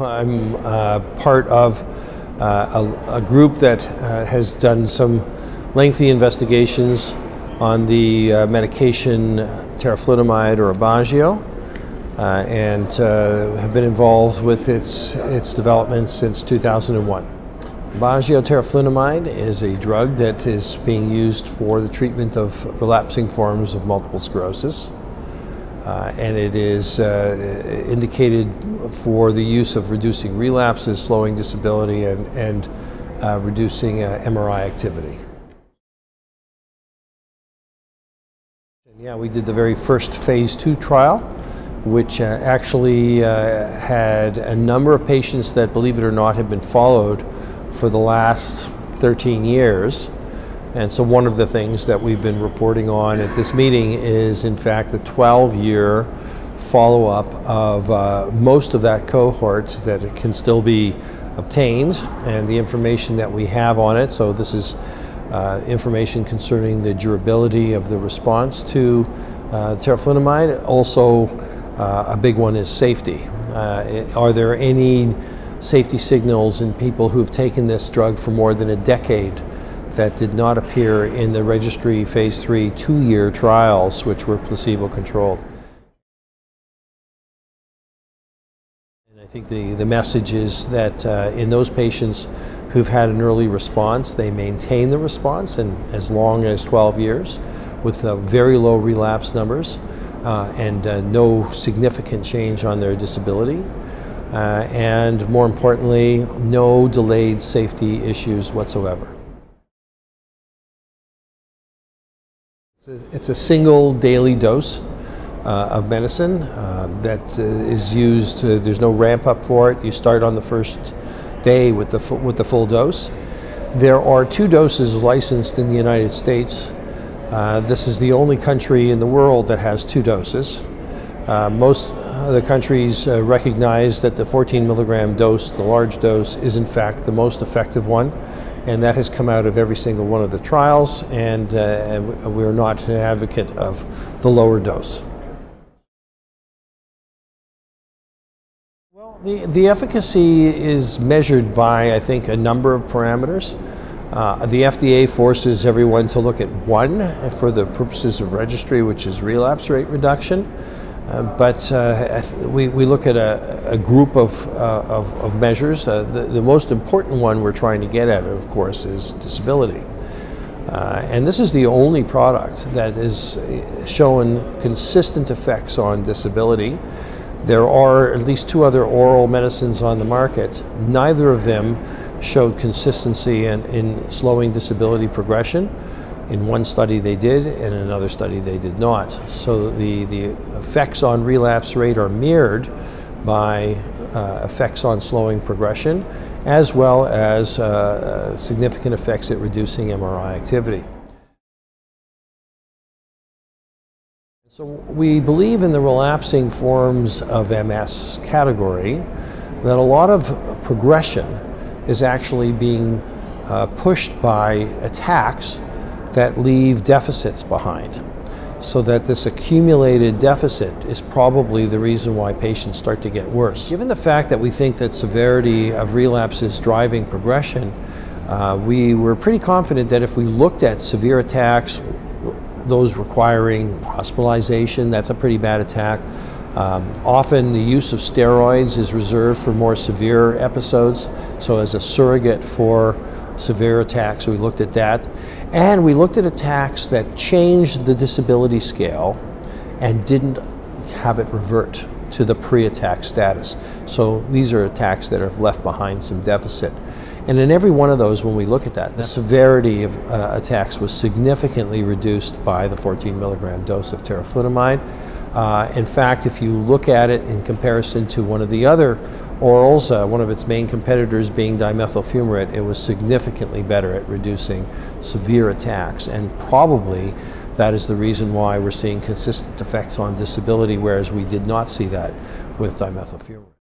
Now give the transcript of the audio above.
I'm uh, part of uh, a, a, group that uh, has done some lengthy investigations on the uh, medication teriflunomide or Aubagio uh, and uh, have been involved with its, its development since 2001. Aubagio teriflunomide is a drug that is being used for the treatment of relapsing forms of multiple sclerosis. Uh, and it is uh, indicated for the use of reducing relapses, slowing disability, and, and uh, reducing uh, MRI activity. And yeah, we did the very first phase two trial, which uh, actually uh, had a number of patients that, believe it or not, have been followed for the last 13 years. And so one of the things that we've been reporting on at this meeting is in fact the 12-year follow-up of uh, most of that cohort that can still be obtained and the information that we have on it. So this is uh, information concerning the durability of the response to uh, teriflunomide. Also, uh, a big one is safety. Uh, are there any safety signals in people who've taken this drug for more than a decade that did not appear in the registry phase three two-year trials, which were placebo-controlled. And I think the, the message is that uh, in those patients who've had an early response, they maintain the response and as long as 12 years with uh, very low relapse numbers uh, and uh, no significant change on their disability. Uh, and more importantly, no delayed safety issues whatsoever. It's a, single daily dose uh, of medicine uh, that uh, is used. there's no ramp up for it. You start on the first day with the with the full dose. There are two doses licensed in the United States. Uh, this is the only country in the world that has two doses. Uh, most of the countries uh, recognize that the 14 milligram dose, the large dose, is in fact the most effective one and that has come out of every single one of the trials, and uh, we're not an advocate of the lower dose. Well, the, the efficacy is measured by, I think, a number of parameters. Uh, the FDA forces everyone to look at one for the purposes of registry, which is relapse rate reduction. Uh, but uh, we, we look at a, a group of, uh, of, of, measures. Uh, the, the most important one we're trying to get at, of course, is disability. Uh, and this is the only product that is showing consistent effects on disability. There are at least two other oral medicines on the market. Neither of them showed consistency in, in slowing disability progression. In one study they did, and in another study they did not. So the, the effects on relapse rate are mirrored by uh, effects on slowing progression, as well as uh, significant effects at reducing MRI activity. So we believe in the relapsing forms of MS category that a lot of progression is actually being uh, pushed by attacks that leave deficits behind. So that this accumulated deficit is probably the reason why patients start to get worse. Given the fact that we think that severity of relapse is driving progression, uh, we were pretty confident that if we looked at severe attacks, those requiring hospitalization, that's a pretty bad attack. Um, often the use of steroids is reserved for more severe episodes, so as a surrogate for severe attacks, we looked at that. And we looked at attacks that changed the disability scale and didn't have it revert to the pre-attack status. So these are attacks that have left behind some deficit. And in every one of those, when we look at that, the severity of uh, attacks was significantly reduced by the 14 milligram dose of teriflunomide. Uh, in fact, if you look at it in comparison to one of the other orals, uh, one of its main competitors being dimethyl fumarate, it was significantly better at reducing severe attacks. And probably that is the reason why we're seeing consistent effects on disability, whereas we did not see that with dimethyl fumarate.